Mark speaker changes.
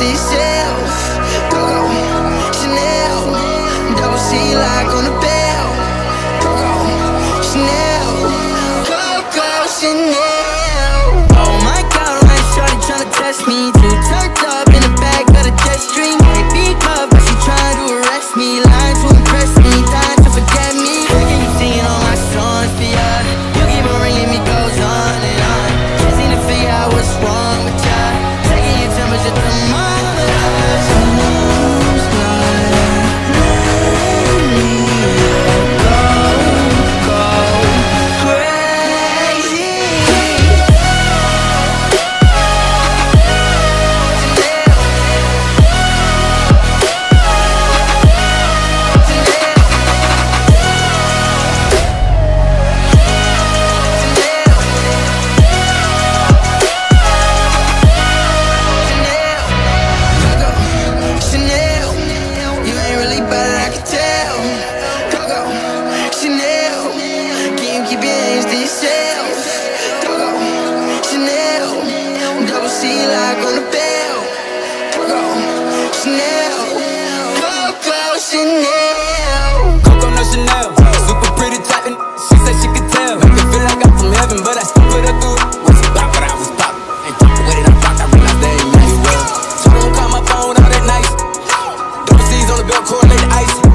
Speaker 1: these shades like on the. Coco Chanel, Coco Chanel,
Speaker 2: Coco Chanel. Super pretty she said she could tell. Make me feel like I'm from heaven, but I through. Was but I was. Ain't it, I that my phone all. Double C's on the belt, ice.